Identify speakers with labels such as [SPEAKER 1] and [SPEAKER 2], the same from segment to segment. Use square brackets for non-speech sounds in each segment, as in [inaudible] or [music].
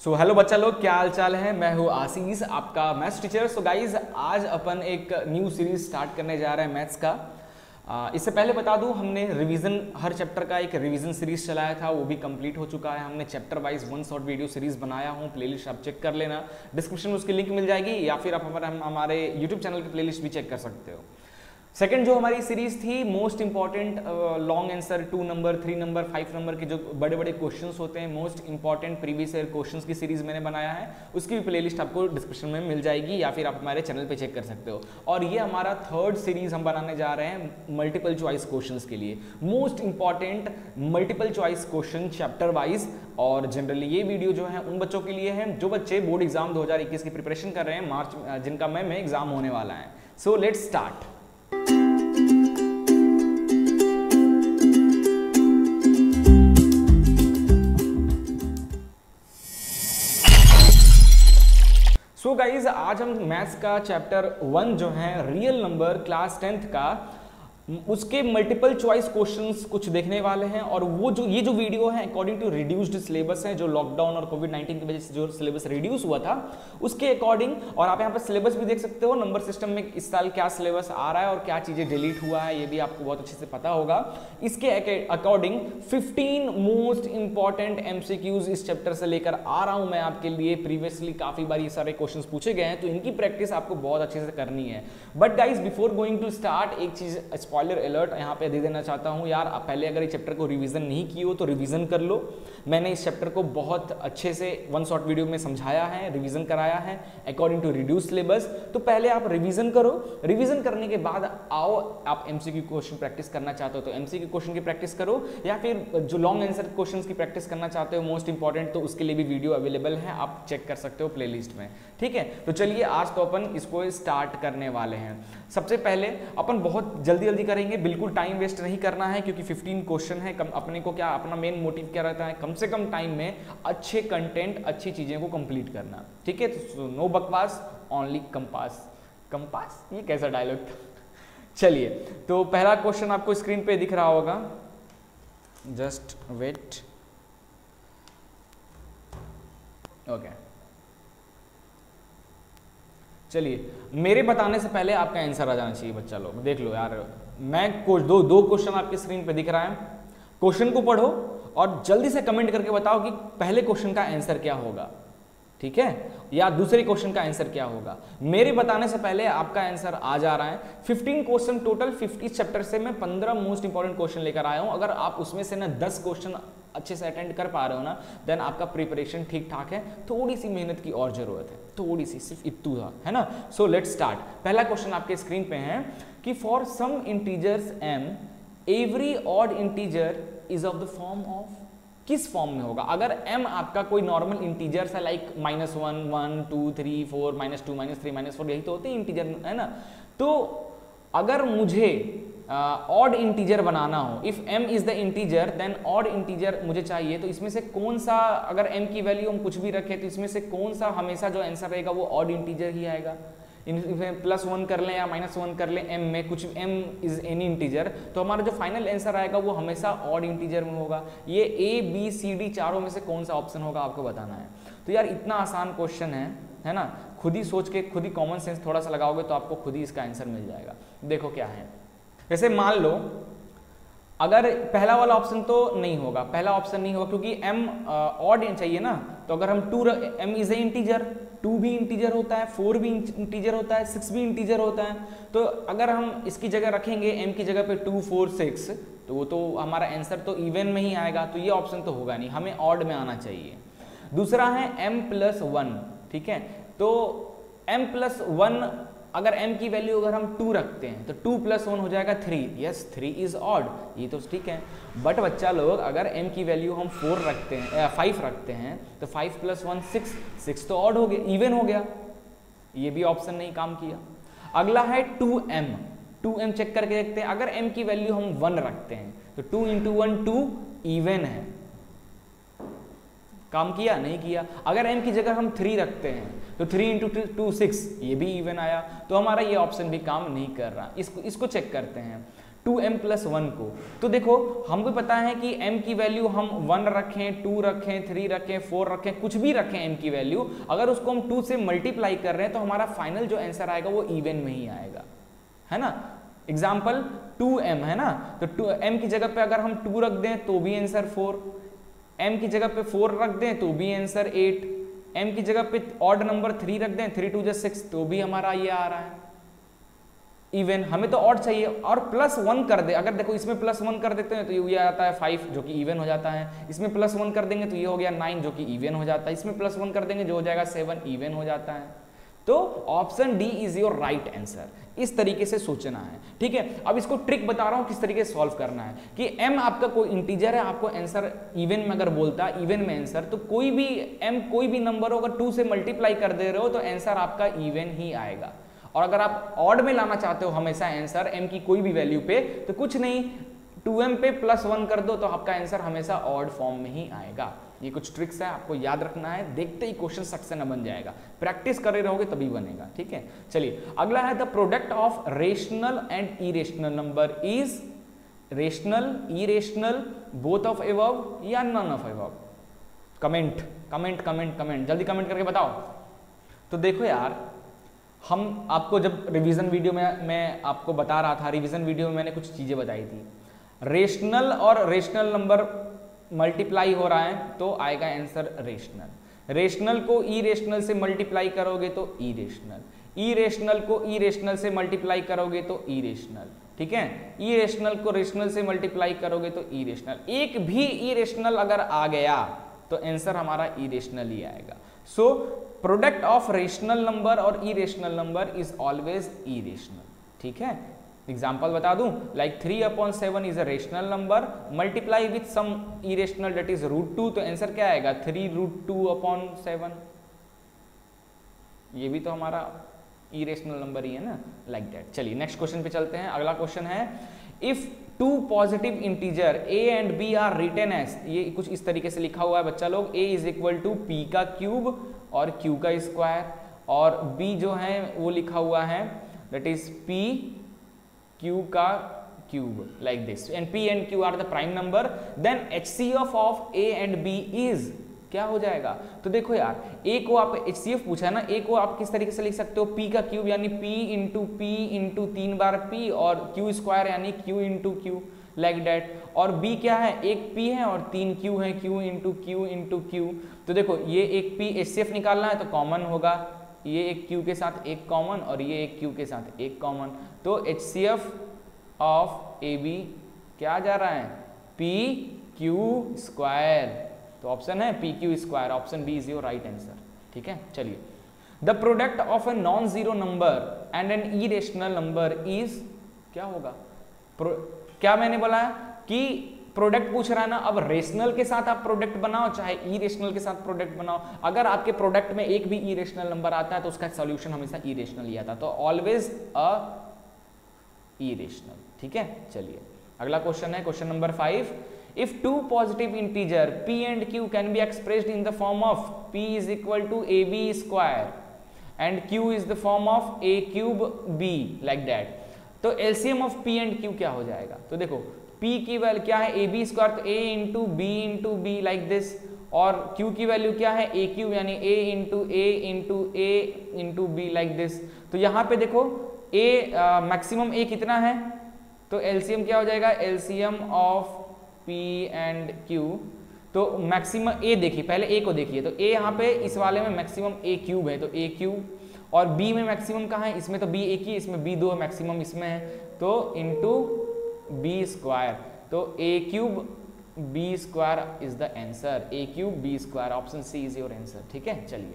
[SPEAKER 1] So hello बच्चा लोग, क्या हाल चाल है? मैं हूँ आशीष, आपका मैथ्स टीचर सो गाइज़ आज अपन एक न्यू सीरीज़ स्टार्ट करने जा रहे हैं मैथ्स का. इससे पहले बता दूँ, हमने रिवीजन हर चैप्टर का एक रिवीजन सीरीज़ चलाया था, वो भी कंप्लीट हो चुका है. हमने chapter wise one shot video series बनाया हूँ प्लेलिस्ट आप चेक कर लेना. डिस्क्रिप्शन में उसकी लिंक मिल जाएगी, या फिर आप हमारे हमारे यूट्यूब चैनल की प्लेलिस्ट भी चेक कर सकते हो. सेकंड जो हमारी सीरीज़ थी most important long answer two number three number five number के जो बड़े बड़े क्वेश्चंस होते हैं most important previous year questions की सीरीज़ मैंने बनाया है, उसकी भी प्लेलिस्ट आपको डिस्क्रिप्शन में मिल जाएगी या फिर आप हमारे चैनल पे चेक कर सकते हो। और ये हमारा थर्ड सीरीज़ हम बनाने जा रहे हैं मल्टीपल चॉइस क्वेश्चन के लिए। Most important multiple choice question chapter wise और जनरली ये वीडियो जो है, उन बच्चों के लिए है, जो बच्चे बोर्ड एग्ज़ाम 2021 की प्रिपरेशन कर रहे हैं, मार्च जिनका मई में एग्ज़ाम होने वाला है। So let's start so so guys आज हम मैथ्स का चैप्टर वन जो है रियल नंबर क्लास टेंथ का उसके मल्टीपल चॉइस क्वेश्चंस कुछ देखने वाले हैं और वो जो, ये जो वीडियो है अकॉर्डिंग टू रिड्यूस्ड सिलेबस है, जो लॉकडाउन और कोविड 19 की वजह से जो सिलेबस रिड्यूस हुआ था, उसके अकॉर्डिंग और आप यहाँ पर सिलेबस भी देख सकते हो नंबर सिस्टम में इस साल क्या सिलेबस आ रहा है और क्या चीज़ें डिलीट हुआ है, ये भी आपको बहुत अच्छे से पता होगा। इसके according fifteen most important M इस चैप्टर से लेकर आ रहा हूँ मैं आपके लिए। प्रीवियसली काफ़ी बार ये सारे क्वेश्चन पूछे गए हैं तो इनकी प्रैक्टिस आपको बहुत अच्छे से करनी है। But guys before going to start एक चीज़ स्पॉइलर अलर्ट यहाँ पे दे देना चाहता हूँ, यार, आप पहले अगर इस चैप्टर को रिवीजन नहीं किए हो तो रिवीजन कर लो। मैंने इस चैप्टर को बहुत अच्छे से वन शॉर्ट वीडियो में समझाया है रिवीजन कराया है अकॉर्डिंग टू रिड्यूस सिलेबस तो पहले आप रिवीजन करो। रिवीजन करने के बाद आओ, आप एमसीक्यू क्वेश्चन प्रैक्टिस करना चाहते हो तो एमसीक्यू क्वेश्चन की प्रैक्टिस करो, या फिर जो लॉन्ग आंसर क्वेश्चन की प्रैक्टिस करना चाहते हो मोस्ट इंपॉर्टेंट तो उसके लिए भी वीडियो अवेलेबल है, आप चेक कर सकते हो प्ले में। ठीक है? तो चलिए, आज तो अपन इसको स्टार्ट करने वाले हैं। सबसे पहले अपन बहुत जल्दी जल्दी करेंगे, बिल्कुल टाइम वेस्ट नहीं करना है, क्योंकि 15 क्वेश्चन है, कम अपने को क्या अपना मेन मोटिव क्या रहता है? कम से कम टाइम में अच्छे कंटेंट अच्छी चीज़ें को कंप्लीट करना। ठीक है? तो नो बकवास ओनली कंपास कंपास ये कैसा डायलॉग था? चलिए तो पहला क्वेश्चन आपको स्क्रीन पे दिख रहा होगा। जस्ट वेट ओके चलिए, मेरे बताने से पहले आपका आंसर आ जाना चाहिए बच्चा लोग। देख लो यार, मैं कुछ दो दो क्वेश्चन आपकी स्क्रीन पे दिख रहा है। क्वेश्चन को पढ़ो और जल्दी से कमेंट करके बताओ कि पहले क्वेश्चन का आंसर क्या होगा। ठीक है? या दूसरे क्वेश्चन का आंसर क्या होगा। मेरे बताने से पहले आपका आंसर आ जा रहा है। 15 क्वेश्चन टोटल 50 चैप्टर से मैं 15 मोस्ट इंपॉर्टेंट क्वेश्चन लेकर आया हूँ। अगर आप उसमें से ना 10 क्वेश्चन अच्छे से अटेंड कर पा रहे हो ना देन आपका प्रिपरेशन ठीक ठाक है। थोड़ी सी मेहनत की और ज़रूरत है। थोड़ी सी सिर्फ़ इतना है ना? सो लेट स्टार्ट पहला क्वेश्चन आपके स्क्रीन पे है कि for some integers m every odd integer is of the form of किस फॉर्म में होगा? अगर m आपका कोई नॉर्मल इंटीजर्स है like minus one one two three four minus two minus three minus four यही तो होते हैं इंटीजर है ना? तो अगर मुझे ऑड uh, इंटीजर बनाना हो। If m is the integer then odd integer मुझे चाहिए। तो इसमें से कौन सा अगर m की वैल्यू हम कुछ भी रखें तो इसमें से कौन सा हमेशा जो आंसर रहेगा वो ऑड इंटीजर ही आएगा। प्लस वन कर लें या माइनस वन कर लें एम में कुछ एम इज़ एनी इंटीजर तो हमारा जो फाइनल आंसर आएगा वो हमेशा ऑड इंटीजर में होगा। ये ए बी सी डी चारों में से कौन सा ऑप्शन होगा आपको बताना है। तो यार इतना आसान क्वेश्चन है है ना? खुद ही सोच के खुद ही कॉमन सेंस थोड़ा सा लगाओगे तो आपको खुद ही इसका आंसर मिल जाएगा। देखो क्या है। जैसे मान लो, अगर पहला वाला ऑप्शन तो नहीं होगा, पहला ऑप्शन नहीं होगा, क्योंकि एम ऑड चाहिए ना तो अगर हम two m is a integer two भी इंटीजर होता है फोर भी इंटीजर होता है सिक्स भी इंटीजर होता है तो अगर हम इसकी जगह रखेंगे एम की जगह पे टू फोर सिक्स तो वो तो हमारा आंसर तो इवन में ही आएगा तो ये ऑप्शन तो होगा नहीं, हमें ऑड में आना चाहिए। दूसरा है एम प्लस वन ठीक है? तो एम प्लस वन अगर m की वैल्यू अगर हम टू रखते हैं तो टू प्लस वन हो जाएगा three yes three is odd ये तो ठीक है. बट बच्चा लोग, अगर m की वैल्यू हम फोर रखते हैं फाइव रखते हैं तो five plus one six six तो ऑड हो गया इवन हो गया. ये भी ऑप्शन नहीं काम किया. अगला है two m two m check करके देखते हैं. अगर m की वैल्यू हम वन रखते हैं तो two into one two even है. काम किया, नहीं किया। अगर m की जगह हम थ्री रखते हैं तो थ्री इंटू टू सिक्स ये भी इवन आया। तो हमारा ये ऑप्शन भी काम नहीं कर रहा। इसको इसको चेक करते हैं। टू एम प्लस वन को। तो देखो, हमको पता है कि m की वैल्यू हम वन रखें टू रखें थ्री रखें फोर रखें, कुछ भी रखें m की वैल्यू अगर उसको हम टू से मल्टीप्लाई कर रहे हैं तो हमारा फाइनल जो आंसर आएगा, वो इवन में ही आएगा। है ना? एग्ज़ाम्पल टू एम है ना? तो टू एम की जगह पे अगर हम टू रख दें तो भी आंसर फोर एम की जगह पे फोर रख दें तो भी आंसर एट एम की जगह पे ऑड नंबर थ्री रख दें थ्री टू जो सिक्स तो भी हमारा ये आ रहा है। इवन हमें तो ऑड चाहिए और प्लस वन कर दे। अगर देखो इसमें प्लस वन कर देते हैं तो ये आता है फाइव जो कि इवन हो जाता है। इसमें प्लस वन कर देंगे तो ये हो गया नाइन जो कि इवन हो जाता है। इसमें प्लस वन कर देंगे, जो हो जाएगा सेवन इवन हो जाता है। तो option D is your right answer इस तरीके से सोचना है, ठीक है? अब इसको ट्रिक बता रहा हूँ किस तरीके से सॉल्व करना है, कि m आपका कोई इंटीजर है, आपको आंसर इवन में अगर बोलता है इवन में आंसर तो कोई भी m, कोई भी नंबर हो, अगर टू से मल्टीप्लाई कर दे रहे हो तो आंसर आपका इवन ही आएगा। और अगर आप ऑड में लाना चाहते हो, हमेशा आंसर m की कोई भी वैल्यू पे तो कुछ नहीं 2m पे प्लस वन कर दो तो आपका आंसर हमेशा ऑड फॉर्म में ही आएगा। ये कुछ ट्रिक्स है, आपको याद रखना है। देखते ही क्वेश्चन सट से न बन जाएगा। प्रैक्टिस करे रहोगे, तभी बनेगा, ठीक है? चलिए, अगला है the product of rational and irrational number is rational irrational both of above या none of above comment comment comment comment जल्दी कमेंट करके बताओ। तो देखो यार, हम आपको जब रिवीजन वीडियो में, मैं आपको बता रहा था रिवीजन वीडियो में मैंने कुछ चीज़ें बताई थी। रेशनल और रेशनल नंबर मल्टीप्लाई हो रहा है तो आएगा आंसर रेशनल रेशनल को ई रेशनल से मल्टीप्लाई करोगे तो ई रेशनल ई रेशनल को ई रेशनल से मल्टीप्लाई करोगे तो ई रेशनल ठीक है? ई रेशनल को रेशनल से मल्टीप्लाई करोगे तो ई रेशनल एक भी ई रेशनल अगर आ गया तो आंसर हमारा ई रेशनल ही आएगा. So product of rational number और irrational number is always irrational ठीक है? एग्ज़ाम्पल बता दूँ like three upon seven is a rational number multiply with some irrational that is root two तो आंसर क्या आएगा? Three root two upon seven ये भी तो हमारा इरेशनल नंबर ही है ना? लाइक दैट चलिए नेक्स्ट क्वेश्चन पे चलते हैं। अगला क्वेश्चन है if two positive integer a and b are written as ये कुछ इस तरीके से लिखा हुआ है बच्चा लोग a is equal to p का क्यूब और क्यू का स्क्वायर और बी जो है वो लिखा हुआ है दैट इज़ पी q का cube like this. And p and q are the prime number. Then hcf of a and b is, क्या हो जाएगा? तो देखो यार ए को आप एच सी एफ़ पूछा है ना ए को आप किस तरीके से लिख सकते हो? पी का क्यूब यानी पी इंटू पी इंटू तीन बार पी और क्यू स्क्वायर यानी q into q like that और बी क्या है? एक पी है और तीन क्यू है q into q into q तो देखो, ये एक पी एच सी एफ़ निकालना है तो कॉमन होगा। ये एक क्यू के साथ एक कॉमन और ये एक क्यू के साथ एक कॉमन तो एच सी एफ़ ऑफ़ ए बी क्या जा रहा है? पी क्यू स्क्वायर तो ऑप्शन है p q square option b is your right answer ठीक है? चलिए. The product of a non zero number and an irrational number is क्या होगा? क्या मैंने बोला कि प्रोडक्ट पूछ रहा है ना, अब रेशनल के साथ आप प्रोडक्ट बनाओ, चाहे ई रेशनल के साथ प्रोडक्ट बनाओ। अगर आपके प्रोडक्ट में एक भी ई रेशनल नंबर आता है तो उसका सॉल्यूशन हमेशा ई रेशनल ही आता है। तो ऑलवेज अ ई रेशनल ठीक है? चलिए, अगला क्वेश्चन है question number five if two positive integer p and q can be expressed in the form of p equal to a b square and q is the form of a cube b like that तो LCM of p and q क्या हो जाएगा? तो देखो, p की value क्या है? A B square तो a into b into b like this और q की वैल्यू क्या है? ए क्यूब यानी a into a into a into b like this तो यहाँ पे देखो, a मैक्सिमम a कितना है? तो एलसीएम क्या हो जाएगा? LCM of p and q तो मैक्सिमम ए देखिए, पहले ए को देखिए। तो ए यहाँ पे इस वाले में मैक्सिमम ए क्यूब है। तो ए क्यूब और बी में मैक्सिमम कहाँ है? इसमें तो बी एक ही इसमें बी दो है मैक्सिमम इसमें है। तो इंटू बी स्क्वायर तो a cube b square is the answer a cube b square option c is your answer ठीक है? चलिए।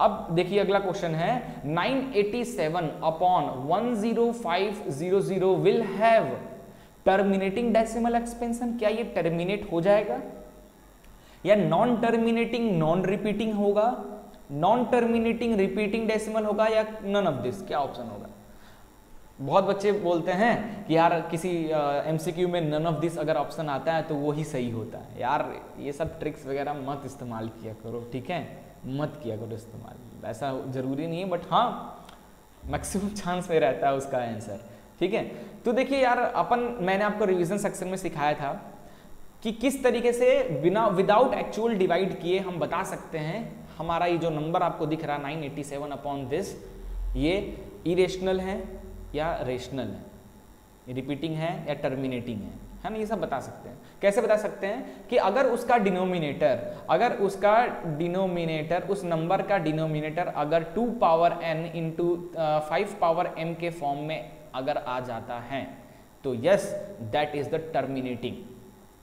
[SPEAKER 1] अब देखिए अगला क्वेश्चन है। 987 upon 10500 will have terminating decimal expansion क्या ये टर्मिनेट हो जाएगा? या नॉन टर्मिनेटिंग नॉन रिपीटिंग होगा? नॉन टर्मिनेटिंग रिपीटिंग डेसिमल होगा या नन ऑफ़ दिस क्या ऑप्शन होगा? बहुत बच्चे बोलते हैं कि यार किसी एमसीक्यू में नन ऑफ़ दिस अगर ऑप्शन आता है तो वो ही सही होता है। यार, ये सब ट्रिक्स वगैरह मत इस्तेमाल किया करो, ठीक है? मत किया करो इस्तेमाल। ऐसा ज़रूरी नहीं है बट हाँ मैक्सिमम चांस [laughs] में रहता है उसका आंसर ठीक है? तो देखिए यार, अपन, मैंने आपको रिविजन सेक्शन में सिखाया था कि किस तरीके से बिना विदाउट एक्चुअल डिवाइड किए हम बता सकते हैं हमारा ये जो नंबर आपको दिख रहा nine eighty seven upon this ये इरेशनल है या रेशनल है? रिपीटिंग है या टर्मिनेटिंग है? है ना ये सब बता सकते हैं। कैसे बता सकते हैं कि अगर उसका डिनोमिनेटर अगर उसका डिनोमिनेटर उस नंबर का डिनोमिनेटर अगर 2 power n into five power m के फॉर्म में अगर आ जाता है तो yes that is the terminating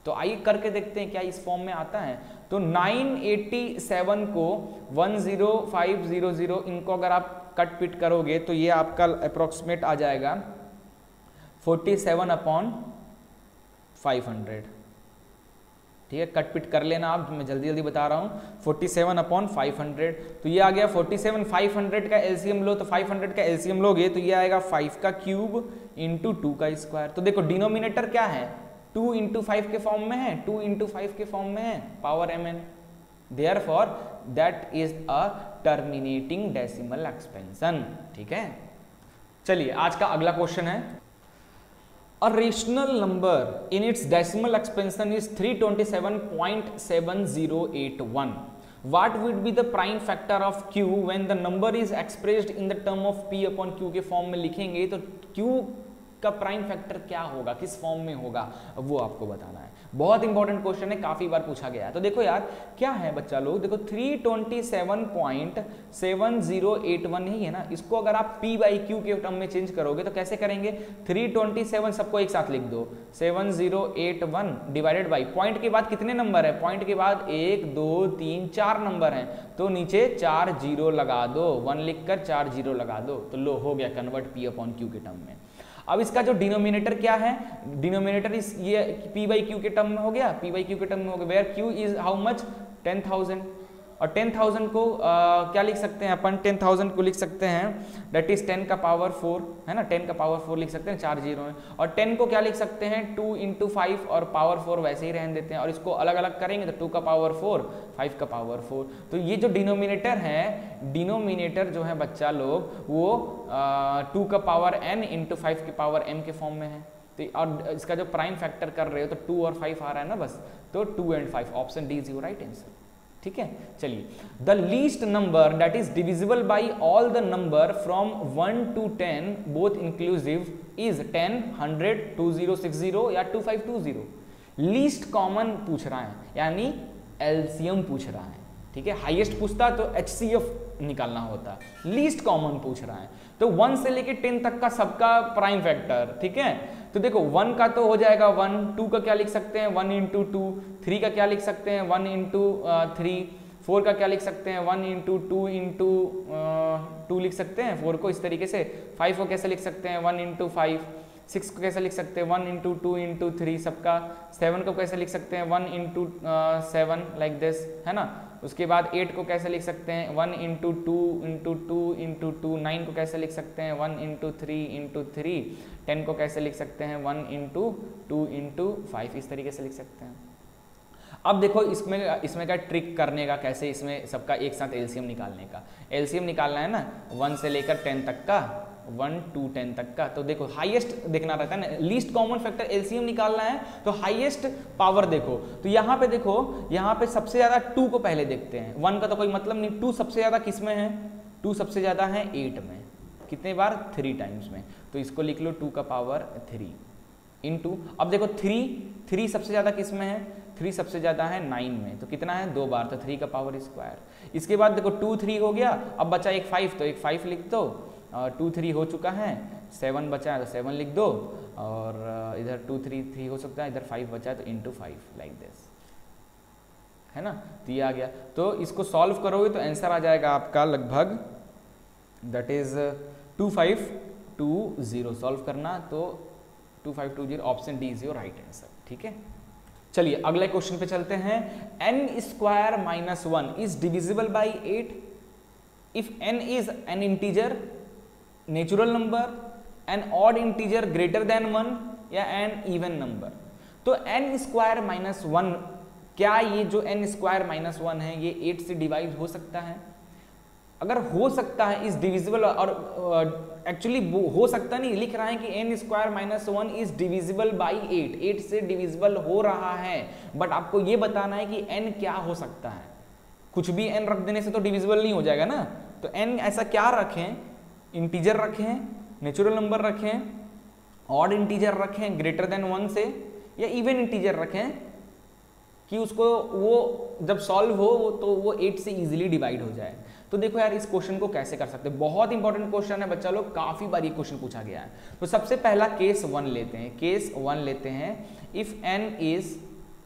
[SPEAKER 1] तो आइए करके देखते हैं क्या इस फॉर्म में आता है। तो 987 को 10500 इनको अगर आप कट पिट करोगे तो ये आपका अप्रोक्सीमेट आ जाएगा 47 सेवन अपॉन फाइव ठीक है, कट पिट कर लेना आप, मैं जल्दी जल्दी बता रहा हूँ 47 सेवन अपॉन फाइव तो ये आ गया 47 सेवन फाइव का एलसीएम लो तो 500 का एलसीएम लोगे तो ये आएगा 5 का क्यूब इंटू टू का स्क्वायर। तो देखो, डिनोमिनेटर क्या है? टू इंटू फाइव के फॉर्म में है, टू इंटू फाइव के फॉर्म में है power m n therefore that is a terminating decimal expansion ठीक है? चलिए, आज का अगला क्वेश्चन है। A rational number in its decimal expansion is three twenty seven point seven zero eight one what would be the prime factor of q when the number is expressed in the term of p upon q के form में लिखेंगे तो Q का prime factor क्या होगा, किस form में होगा वो आपको बताना है। बहुत इंपॉर्टेंट क्वेश्चन है, काफ़ी बार पूछा गया है। तो देखो यार, क्या है बच्चा लोग? देखो 327.7081 ही है ना? इसको अगर आप p बाई क्यू के टर्म में चेंज करोगे तो कैसे करेंगे? 327 सबको एक साथ लिख दो। 7081 डिवाइडेड बाई पॉइंट के बाद कितने नंबर है? पॉइंट के बाद एक, दो, तीन, चार नंबर हैं। तो नीचे चार ज़ीरो लगा दो। वन लिखकर चार ज़ीरो लगा दो। तो लो, हो गया कन्वर्ट पी अपॉन क्यू के टर्म में। अब इसका जो डिनोमिनेटर क्या है? डिनोमिनेटर इस ये पी वाई क्यू के टर्म में हो गया, पी वाई क्यू के टर्म में हो गया। Where q is how much ten thousand. और टेन थाउज़ेंड को आ, क्या लिख सकते हैं अपन? टेन थाउज़ेंड को लिख सकते हैं। डेट इज़ टेन का पावर फोर है ना? टेन का पावर फोर लिख सकते हैं चार ज़ीरो में और टेन को क्या लिख सकते हैं? टू इंटू फाइव और पावर फोर वैसे ही रहने देते हैं। और इसको अलग अलग करेंगे तो टू का पावर फोर फाइव का पावर फोर तो ये जो डिनोमिनेटर है डिनोमिनेटर जो है बच्चा लोग वो टू का पावर एन इंटू फाइव के पावर एम के फॉर्म में है। तो और इसका जो प्राइम फैक्टर कर रहे हो तो टू और फाइव आ रहा है ना बस? तो two and five option D is your right answer ठीक है? चलिए। The least number that is divisible by all the number from one to ten both inclusive is ten hundred two zero six zero या two five two zero least common पूछ रहा है, यानी LCM पूछ रहा है, ठीक है? हाईएस्ट पूछता तो एचसीएफ निकालना होता। लीस्ट कॉमन पूछ रहा है। तो वन से लेके टेन तक का सबका प्राइम फैक्टर ठीक है? तो देखो वन का तो हो जाएगा वन टू का क्या लिख सकते हैं? वन इंटू टू थ्री का क्या लिख सकते हैं? वन इंटू थ्री फोर का क्या लिख सकते हैं? One into two into two लिख सकते हैं? फोर को इस तरीके से फाइव को कैसे लिख सकते हैं? वन इंटू फाइव सिक्स को कैसे लिख सकते हैं? One into two into three सबका। सेवन को कैसे लिख सकते हैं? One into seven like this है ना? उसके बाद एट को कैसे लिख सकते हैं? One into two into two into two nine को कैसे लिख सकते हैं? One into three into three ten को कैसे लिख सकते हैं? One into two into five इस तरीके से लिख सकते हैं। अब देखो इसमें इसमें क्या ट्रिक करने का कैसे इसमें सबका एक साथ एलसीएम निकालने का। एलसीएम निकालना है ना? वन से लेकर टेन तक का। वन टू टेन तक का। तो देखो हाईएस्ट देखना रहता है ना लीस्ट कॉमन फैक्टर एलसीएम निकालना है तो हाईएस्ट पावर देखो। तो यहाँ पे देखो, यहाँ पे सबसे ज़्यादा टू को पहले देखते हैं। वन का तो कोई मतलब नहीं टू सबसे ज़्यादा किसमें है? टू सबसे ज़्यादा है एट में। कितने बार? थ्री टाइम्स में। तो इसको लिख लो टू का पावर थ्री इन टू अब देखो थ्री थ्री सबसे ज़्यादा किसमें है? थ्री सबसे ज़्यादा है नाइन में। तो कितना है? दो बार। तो थ्री का पावर स्क्वायर इसके बाद देखो टू थ्री हो गया, अब बचा एक फाइव तो एक फाइव लिख दो। टू थ्री हो चुका है। सेवन बचा है तो सेवन लिख दो और इधर टू थ्री थ्री हो सकता है, इधर फाइव बचा है तो इंटू फाइव लाइक दिस है ना? तो ये आ गया। तो इसको सॉल्व करोगे तो आंसर आ जाएगा आपका लगभग that is two five two zero solve करना तो two five two zero option D is your right answer ठीक है? चलिए, अगले क्वेश्चन पे चलते हैं। N square minus one is divisible by eight if n is an integer natural number an odd integer greater than one या an even number तो N square minus one क्या ये जो एन स्क्वायर माइनस वन है ये eight से divide हो सकता है? अगर हो सकता है इस डिविजिबल और एक्चुअली uh, हो सकता नहीं लिख रहा है कि n square minus one is divisible by eight eight से डिविजिबल हो रहा है बट आपको ये बताना है कि एन क्या हो सकता है। कुछ भी एन रख देने से तो डिविजिबल नहीं हो जाएगा ना? तो एन ऐसा क्या रखें इंटीजर रखें नेचुरल नंबर रखें ऑड इंटीजर रखें ग्रेटर देन वन से, या इवन इंटीजर रखें कि उसको वो जब सॉल्व हो तो वो एट से इजीली डिवाइड हो जाए। तो देखो यार, इस क्वेश्चन को कैसे कर सकते हैं? बहुत इंपॉर्टेंट क्वेश्चन है बच्चा लोग, काफ़ी बार ये क्वेश्चन पूछा गया है। तो सबसे पहला केस वन लेते हैं। केस वन लेते हैं इफ़ एन इज़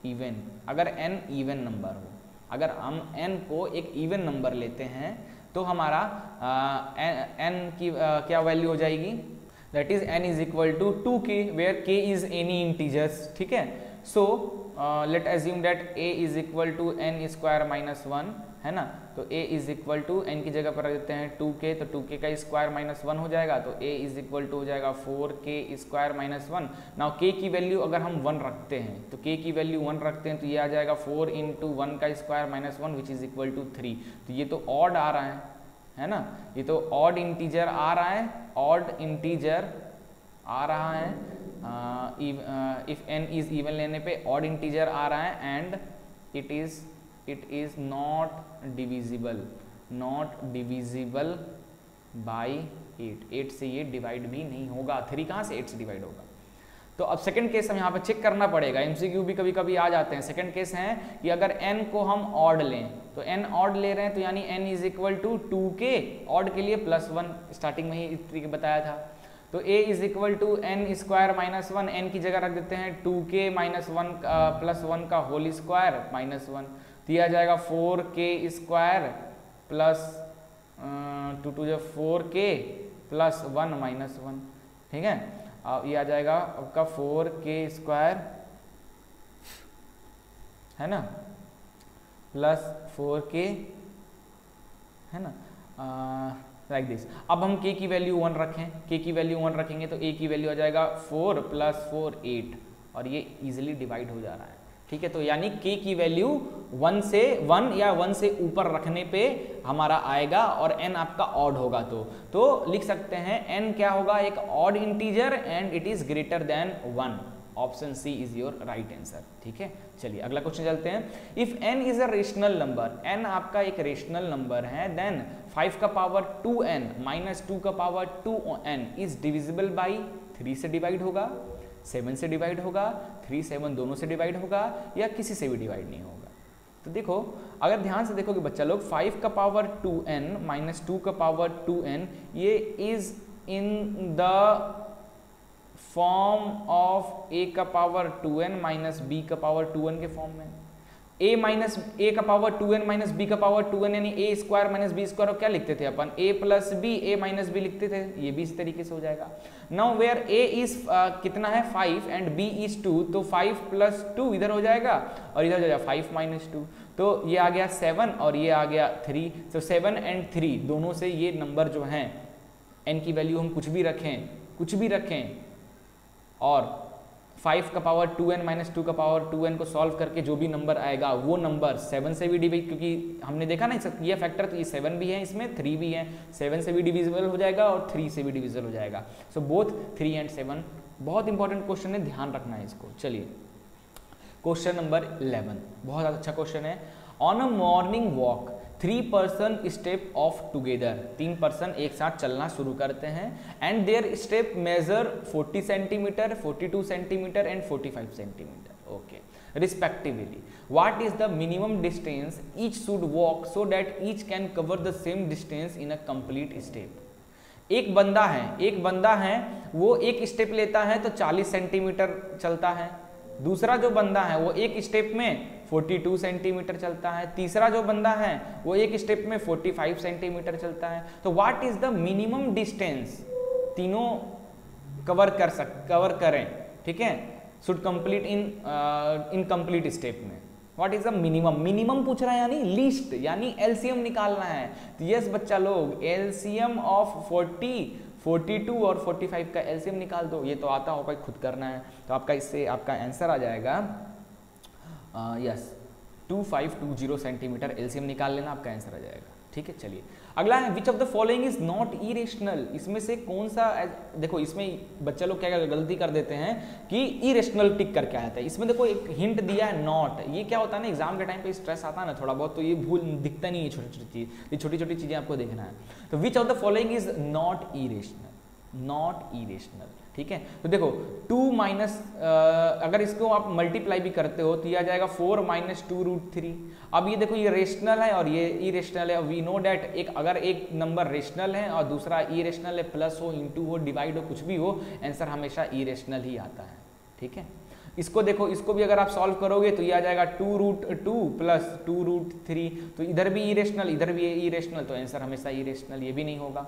[SPEAKER 1] इवन अगर एन इवन नंबर हो, अगर हम एन को एक इवन नंबर लेते हैं तो हमारा एन की आ, क्या वैल्यू हो जाएगी? That is n is equal to two k where k is any integers ठीक है? So let assume that a is equal to n square minus one है ना? तो a is equal to n की जगह पर रख देते हैं टू के तो टू के का स्क्वायर माइनस वन हो जाएगा तो a इज़ इक्वल टू हो जाएगा four k square minus one now k की वैल्यू अगर हम वन रखते हैं तो k की वैल्यू वन रखते हैं तो ये आ जाएगा फोर इंटू वन का square minus one which is equal to three तो ये तो ऑड आ रहा है है ना? ये तो ऑड इंटीजर आ रहा है ऑड इंटीजर आ रहा है इफ़ एन इज़ इवन लेने पे ऑड इंटीजर आ रहा है and it is it is not divisible not divisible by eight eight से ये डिवाइड भी नहीं होगा. थ्री कहाँ से एट से डिवाइड होगा? तो अब सेकंड केस हम यहाँ पे चेक करना पड़ेगा. एमसीक्यू भी कभी कभी आ जाते हैं. सेकंड केस है कि अगर एन को हम ऑड लें तो एन ऑड ले रहे हैं तो यानी n is equal to two k odd के लिए प्लस वन स्टार्टिंग में ही इस तरीके बताया था. तो a is equal to n square minus one n की जगह रख देते हैं two k minus one plus one का होल स्क्वायर माइनस वन दिया जाएगा four k square plus two two जो four k plus one minus one ठीक है? अब ये आ जाएगा आपका फोर के स्क्वायर है ना? प्लस फोर के है ना? लाइक दिस अब हम के की वैल्यू वन रखें। के की वैल्यू वन रखेंगे तो ए की वैल्यू आ जाएगा फोर प्लस फोर एट और ये इजिली डिवाइड हो जा रहा है। ठीक है? तो यानी के की वैल्यू वन से वन या वन से ऊपर रखने पे हमारा आएगा और एन आपका ऑड होगा तो। तो लिख सकते हैं एन क्या होगा? एक odd integer and it is greater than one option C is your right answer, ठीक है? चलिए, अगला क्वेश्चन चलते हैं। If n is a rational number n आपका एक रेशनल नंबर है देन 5 का पावर 2n माइनस टू का power 2n is divisible by 3 से डिवाइड होगा 7 से डिवाइड होगा थ्री सेवन दोनों से डिवाइड होगा, या किसी से भी डिवाइड नहीं होगा। तो देखो, अगर ध्यान से देखोगे बच्चा लोग फाइव का power two N minus two का पावर टू एन ये is in the form of A का power two N minus B का पावर टू एन के फॉर्म में। ए माइनस ए का power two N minus B का power two N यानी A square minus B square क्या लिखते थे अपन? A plus B A minus B लिखते थे। ये भी इस तरीके से हो जाएगा। नाउ वेयर ए इज़ कितना है? Five and b is two तो फाइव प्लस टू इधर हो जाएगा और इधर हो जाएगा। फाइव माइनस टू तो ये आ गया सेवन और ये आ गया थ्री तो सेवन एंड थ्री दोनों से ये नंबर जो हैं एन की वैल्यू हम कुछ भी रखें, कुछ भी रखें और फाइव का power two n minus two का पावर टू एन को सॉल्व करके जो भी नंबर आएगा, वो नंबर सेवन से भी डिवाइड क्योंकि हमने देखा ना ये फैक्टर तो ये सेवन भी है, इसमें थ्री भी है। सेवन से भी डिविजिबल हो जाएगा और थ्री से भी डिविजिबल हो जाएगा। So both three and seven बहुत इंपॉर्टेंट क्वेश्चन है, ध्यान रखना है इसको। चलिए। क्वेश्चन नंबर इलेवन बहुत अच्छा क्वेश्चन है। On a morning walk three person step off together तीन पर्सन एक साथ चलना शुरू करते हैं and their step measure 40 centimetre 42 centimetre and 45 centimetre okay respectively what is the minimum distance each should walk so that each can cover the same distance in a complete step एक बंदा है, एक बंदा है, वो एक स्टेप लेता है तो 40 सेंटीमीटर चलता है। दूसरा जो बंदा है, वो एक स्टेप में 42 सेंटीमीटर चलता है। तीसरा जो बंदा है, वो एक स्टेप में 45 सेंटीमीटर चलता है। तो what is the minimum distance तीनों कवर कर सक कवर करें, ठीक है? Should complete in in complete step में। What is the minimum minimum पूछ रहा है यानी लीस्ट यानी एलसीएम निकालना है। तो यस बच्चा लोग एलसीएम ऑफ़ 40 42 और 45 का एलसीएम निकाल दो। ये तो आता होगा, खुद करना है। तो आपका इससे आपका आंसर आ जाएगा। Yes two five two zero centimetre LCM निकाल लेना, आपका आंसर आ जाएगा। ठीक है, चलिए। अगला है which of the following is not irrational इसमें से कौन सा देखो, इसमें बच्चा लोग क्या क्या गलती कर देते हैं कि इरेशनल टिक करके आता है इसमें देखो, एक हिंट दिया है नॉट ये क्या होता है ना एग्ज़ाम के टाइम पे स्ट्रेस आता है ना थोड़ा बहुत तो ये भूल दिखता नहीं है, छोटी छोटी चीज़। ये छोटी छोटी चीज़ें आपको देखना है। तो which of the following is not irrational not irrational ठीक है? तो देखो टू माइनस अगर इसको आप मल्टीप्लाई भी करते हो तो यह आ जाएगा four minus two root three अब ये देखो, ये रेशनल है और ये ई रेशनल है वी नो डैट एक, अगर एक नंबर रेशनल है और दूसरा ई रेशनल है प्लस हो इंटू हो डिवाइड हो, कुछ भी हो आंसर हमेशा ई रेशनल ही आता है। ठीक है? इसको देखो, इसको भी अगर आप सॉल्व करोगे तो ये आ जाएगा two root two plus two root three तो इधर भी ई रेशनल इधर भी ई रेशनल तो आंसर हमेशा ई रेशनल ये भी नहीं होगा।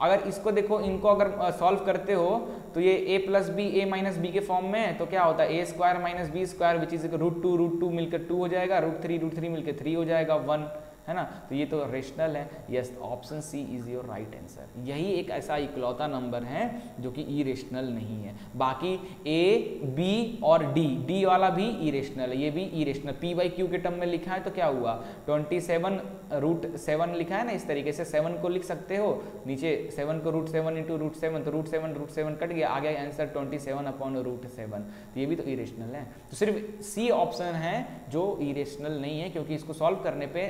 [SPEAKER 1] अगर इसको देखो, इनको अगर सॉल्व करते हो तो ये a plus b a minus b के फॉर्म में है तो क्या होता है? A square minus b square which is root two root two मिलकर टू हो जाएगा रूट थ्री रूट थ्री मिलकर थ्री हो जाएगा वन है ना? तो ये तो रेशनल है। Yes option C is your right answer यही एक ऐसा इकलौता नंबर है जो कि ई रेशनल नहीं है। बाकी ए बी और डी डी वाला भी ई रेशनल है। ये भी irrational p by Q के टर्म में लिखा है तो क्या हुआ? ट्वेंटी सेवन रूट सेवन लिखा है ना? इस तरीके से सेवन को लिख सकते हो। नीचे सेवन को root seven into root seven तो root seven root seven cut गया। आ गया answer twenty seven upon root seven तो ये भी तो ई रेशनल है। तो सिर्फ़ सी ऑप्शन है जो ई रेशनल नहीं है, क्योंकि इसको सॉल्व करने पे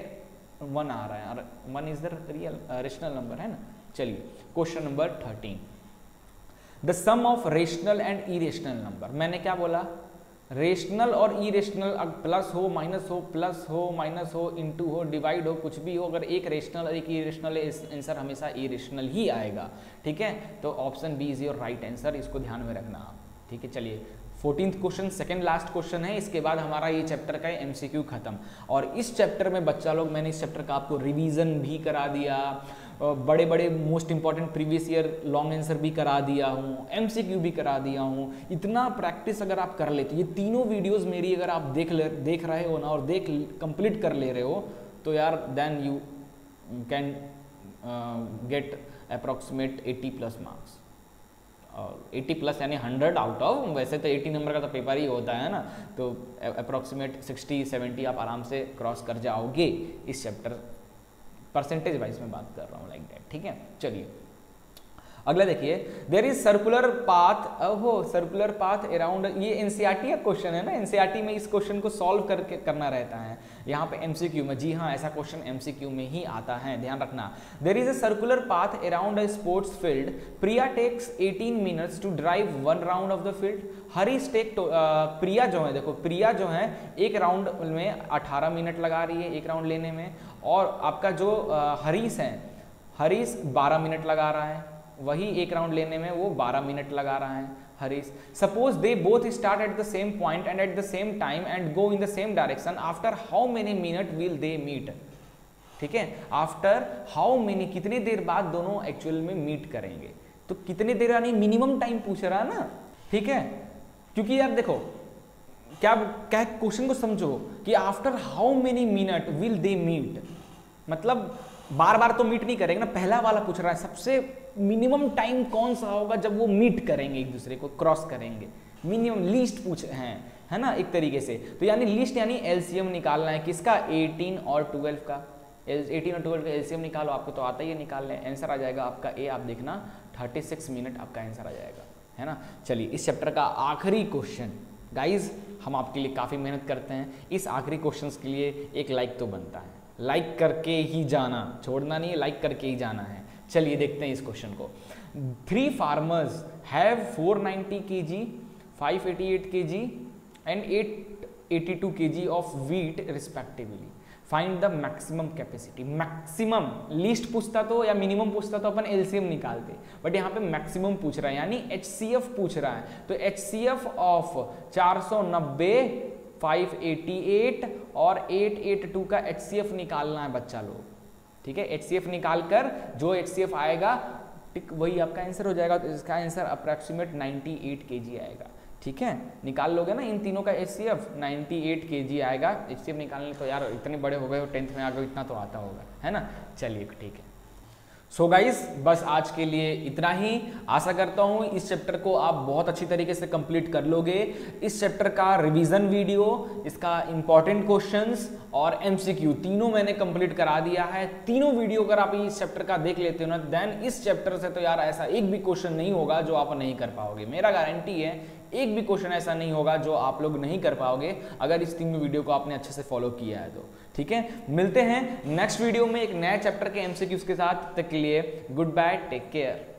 [SPEAKER 1] वन आ रहा है। One is the real rational number है ना? चलिए question number thirteen the sum of rational and irrational number मैंने क्या बोला? रेशनल और इरेशनल प्लस हो माइनस हो प्लस हो माइनस हो इनटू हो डिवाइड हो, कुछ भी हो, अगर एक रेशनल और एक इरेशनल आंसर हमेशा इरेशनल ही आएगा। ठीक है? तो option B is your right answer इसको ध्यान में रखना आप। ठीक है, चलिए fourteen question, second last question है, इसके बाद हमारा ये चैप्टर का एमसीक्यू खत्म। और इस चैप्टर में बच्चा लोग, मैंने इस चैप्टर का आपको रिवीजन भी करा दिया बड़े बड़े most important previous year long answer भी करा दिया हूँ एमसीक्यू भी करा दिया हूँ। इतना प्रैक्टिस अगर आप कर लेते, ये तीनों वीडियोस मेरी अगर आप देख ले, देख रहे हो ना और देख कंप्लीट कर ले रहे हो तो यार then you can get approximate 80 plus marks और 80 प्लस यानी 100 आउट ऑफ़ वैसे तो 80 नंबर का तो पेपर ही होता है ना तो अप्रॉक्सीमेट 60 70 आप आराम से क्रॉस कर जाओगे इस चैप्टर परसेंटेज वाइज में बात कर रहा हूँ लाइक दैट ठीक है? चलिए। अगला देखिए देर इज़ सर्कुलर पाथ हो सर्कुलर पाथ अराउंड ये एनसीआरटी का क्वेश्चन है ना? एनसीआरटी में इस क्वेश्चन को सॉल्व करके करना रहता है। यहाँ पे एमसीक्यू में, जी हाँ ऐसा क्वेश्चन एमसीक्यू में ही आता है, ध्यान रखना। There is a circular path around a sports field Priya takes 18 minutes to drive one round of the field Harish take Priya जो है, देखो प्रिया जो है, एक राउंड में 18 मिनट लगा रही है, एक राउंड लेने में। और आपका जो हरीश है हरीश 12 मिनट लगा रहा है। वही एक राउंड लेने में वो 12 मिनट लगा रहा है, Harish. Suppose they both start at the same point and at the same time and go in the same direction after how many minute will they meet ठीक है? आफ्टर हाउ मेनी कितनी देर बाद दोनों actual में meet करेंगे? तो कितनी देर, यानी मिनिमम टाइम पूछ रहा है ना? ठीक है? क्योंकि यार देखो, क्या क्या क्वेश्चन को समझो कि after how many minute will they meet मतलब बार बार तो मीट नहीं करेंगे ना, पहला वाला पूछ रहा है, सबसे मिनिमम टाइम कौन सा होगा जब वो मीट करेंगे एक दूसरे को, क्रॉस करेंगे? मिनिमम लीस्ट पूछ हैं, है ना, एक तरीके से। तो यानी लिस्ट यानी एलसीएम निकालना है किसका? 18 और 12 का। 18 और 12 का एलसीएम निकालो, आपको तो आता ही है, निकालने आंसर आ जाएगा आपका ए, आप देखना 36 मिनट आपका आंसर आ जाएगा, है ना? चलिए, इस चैप्टर का आखिरी क्वेश्चन। गाइज़ हम आपके लिए काफ़ी मेहनत करते हैं। इस आखिरी क्वेश्चन के लिए एक लाइक तो बनता है। लाइक करके ही जाना, छोड़ना नहीं है, लाइक करके ही जाना है। चलिए देखते हैं इस क्वेश्चन को। थ्री फार्मर्स हैव 490 के जी फाइव के G and 882 K G of wheat respectively find the maximum capacity maximum least पूछता तो या मिनिमम पूछता तो अपन एलसीएम निकालते बट यहाँ पे मैक्सिमम पूछ रहा है, यानी एचसीएफ पूछ रहा है। तो एच सी एफ़ ऑफ़ 490 588 और 882 का एच सी एफ़ निकालना है बच्चा लोग। ठीक है? एचसीएफ निकाल कर जो एचसीएफ आएगा, टिक, वही आपका आंसर हो जाएगा तो इसका आंसर अप्रॉक्सीमेट 98 केजी आएगा। ठीक है? निकाल लोगे ना इन तीनों का H C F ninety eight K G आएगा। एच सी एफ़ निकालने तो यार इतने बड़े हो गए हो टेंथ में आ गए इतना तो आता होगा, है ना? चलिए, ठीक है। सो so गाइस बस आज के लिए इतना ही। आशा करता हूँ इस चैप्टर को आप बहुत अच्छी तरीके से कंप्लीट कर लोगे। इस चैप्टर का रिवीजन वीडियो इसका इंपॉर्टेंट क्वेश्चंस और एमसीक्यू तीनों मैंने कंप्लीट करा दिया है। तीनों वीडियो अगर आप इस चैप्टर का देख लेते हो ना देन इस चैप्टर से तो यार ऐसा एक भी क्वेश्चन नहीं होगा जो आप नहीं कर पाओगे। मेरा गारंटी है, एक भी क्वेश्चन ऐसा नहीं होगा जो आप लोग नहीं कर पाओगे, अगर इस तीनों वीडियो को आपने अच्छे से फॉलो किया है तो। ठीक है? मिलते हैं नेक्स्ट वीडियो में एक नए चैप्टर के एमसीक्यूज के साथ। तक के लिए गुड बाय टेक केयर